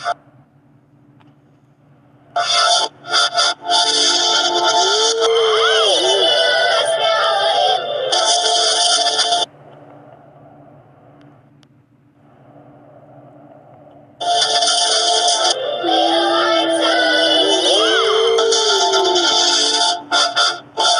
you